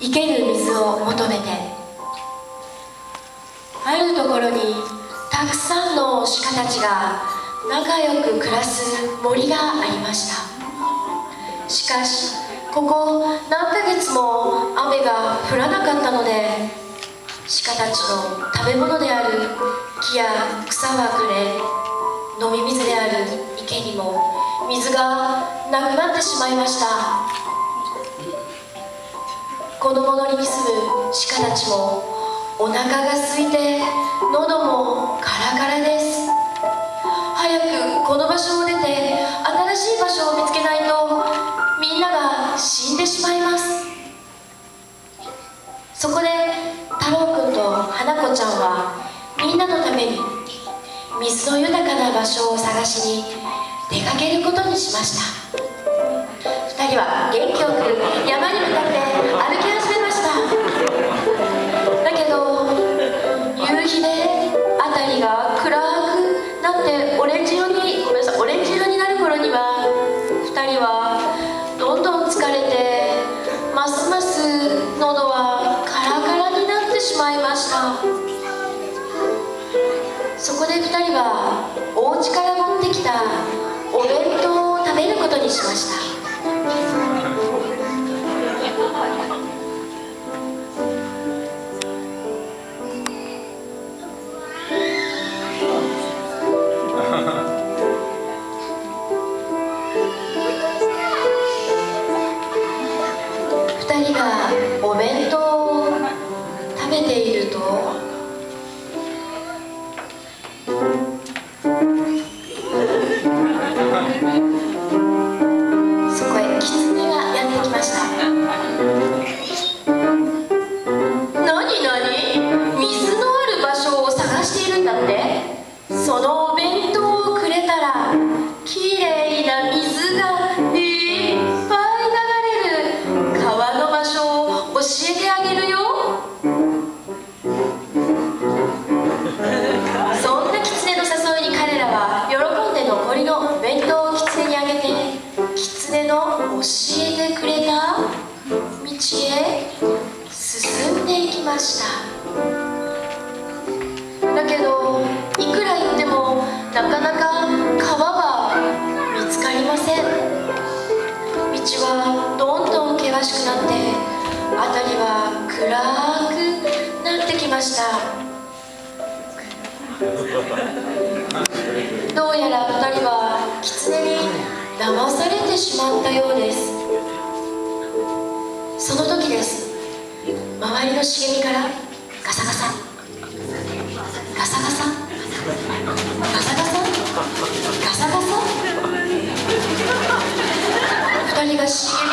生ける水を求めて。あるところにたくさんの鹿たちが仲良く暮らす森がありました。しかしここ何ヶ月も雨が降らなかったので鹿たちの食べ物である木や草は枯れ飲み水である池にも水がなくなってしまいました。子供のりに住む鹿たちもお腹が空いて喉もカラカラです。早くこの場所を出て新しい場所を見つけないとみんなが死んでしまいます。そこで太郎くんと花子ちゃんはみんなのために水の豊かな場所を探しに出かけることにしました。2人は元気よく山でオレンジ色にごめんなさい。オレンジ色になる頃には2人はどんどん疲れてますます喉はカラカラになってしまいました。そこで2人はお家から持ってきたお弁当を食べることにしました。がお弁当を食べていると教えてくれた？道へ？進んでいきました。だけどいくら言ってもなかなか川は見つかりません。道はどんどん険しくなって辺りは暗くなってきました。てしまったようです。その時です。周りの茂みからガサガサ。ガサガサ。ガサガサ。ガサガサ。人が茂み